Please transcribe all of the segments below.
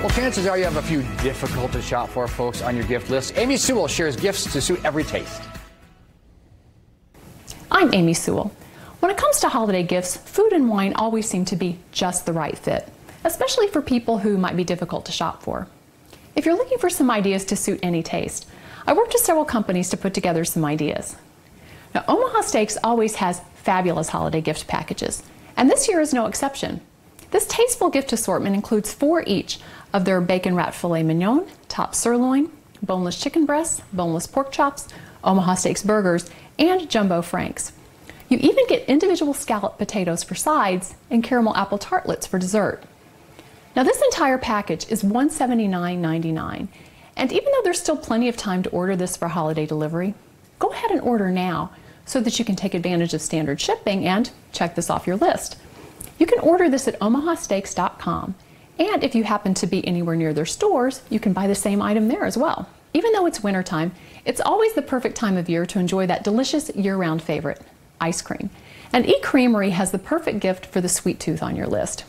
Well, chances are you have a few difficult to shop for folks on your gift list. Amy Sewell shares gifts to suit every taste. I'm Amy Sewell. When it comes to holiday gifts, food and wine always seem to be just the right fit, especially for people who might be difficult to shop for. If you're looking for some ideas to suit any taste, I worked with several companies to put together some ideas. Now, Omaha Steaks always has fabulous holiday gift packages, and this year is no exception. This tasteful gift assortment includes four each of their bacon wrapped filet mignon, top sirloin, boneless chicken breasts, boneless pork chops, Omaha Steaks burgers, and jumbo franks. You even get individual scalloped potatoes for sides and caramel apple tartlets for dessert. Now this entire package is $179.99 and even though there's still plenty of time to order this for holiday delivery, go ahead and order now so that you can take advantage of standard shipping and check this off your list. You can order this at omahasteaks.com and if you happen to be anywhere near their stores, you can buy the same item there as well. Even though it's wintertime, it's always the perfect time of year to enjoy that delicious year-round favorite, ice cream. And E Creamery has the perfect gift for the sweet tooth on your list.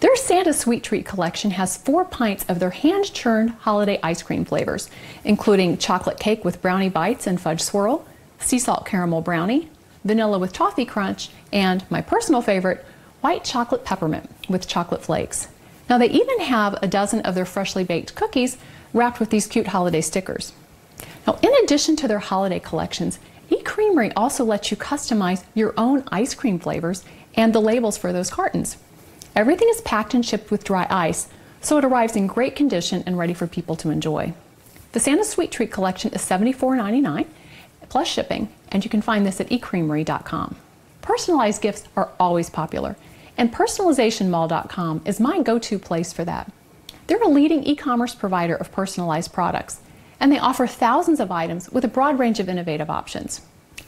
Their Santa Sweet Treat collection has four pints of their hand churned holiday ice cream flavors, including chocolate cake with brownie bites and fudge swirl, sea salt caramel brownie, vanilla with toffee crunch, and my personal favorite, white chocolate peppermint with chocolate flakes. Now, they even have a dozen of their freshly baked cookies wrapped with these cute holiday stickers. Now, in addition to their holiday collections, eCreamery also lets you customize your own ice cream flavors and the labels for those cartons. Everything is packed and shipped with dry ice, so it arrives in great condition and ready for people to enjoy. The Santa Sweet Treat collection is $74.99 plus shipping, and you can find this at ecreamery.com. Personalized gifts are always popular, and personalizationmall.com is my go-to place for that. They're a leading e-commerce provider of personalized products, and they offer thousands of items with a broad range of innovative options.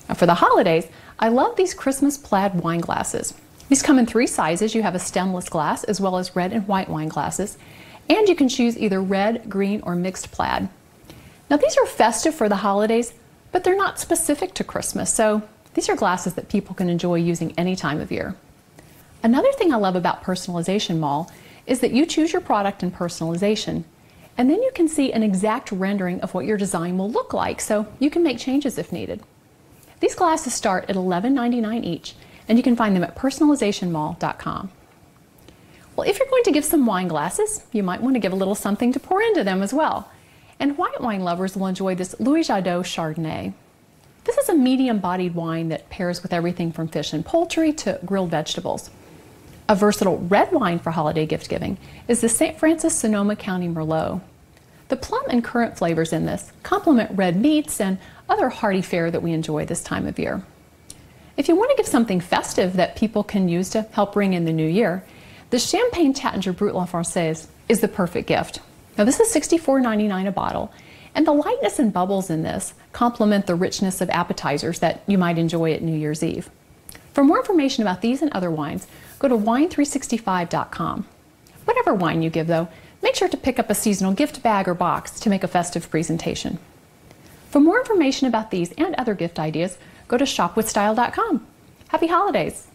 Now for the holidays, I love these Christmas plaid wine glasses. These come in three sizes. You have a stemless glass as well as red and white wine glasses, and you can choose either red, green, or mixed plaid. Now these are festive for the holidays, but they're not specific to Christmas, so these are glasses that people can enjoy using any time of year. Another thing I love about Personalization Mall is that you choose your product in personalization, and then you can see an exact rendering of what your design will look like, so you can make changes if needed. These glasses start at $11.99 each, and you can find them at personalizationmall.com. Well, if you're going to give some wine glasses, you might want to give a little something to pour into them as well. And white wine lovers will enjoy this Louis Jadot Chardonnay. This is a medium-bodied wine that pairs with everything from fish and poultry to grilled vegetables. A versatile red wine for holiday gift giving is the St. Francis Sonoma County Merlot. The plum and currant flavors in this complement red meats and other hearty fare that we enjoy this time of year. If you want to give something festive that people can use to help bring in the new year, the Champagne Taittinger Brut La Française is the perfect gift. Now this is $64.99 a bottle, and the lightness and bubbles in this complement the richness of appetizers that you might enjoy at New Year's Eve. For more information about these and other wines, go to wine365.com. Whatever wine you give, though, make sure to pick up a seasonal gift bag or box to make a festive presentation. For more information about these and other gift ideas, go to shopwithstyle.com. Happy holidays!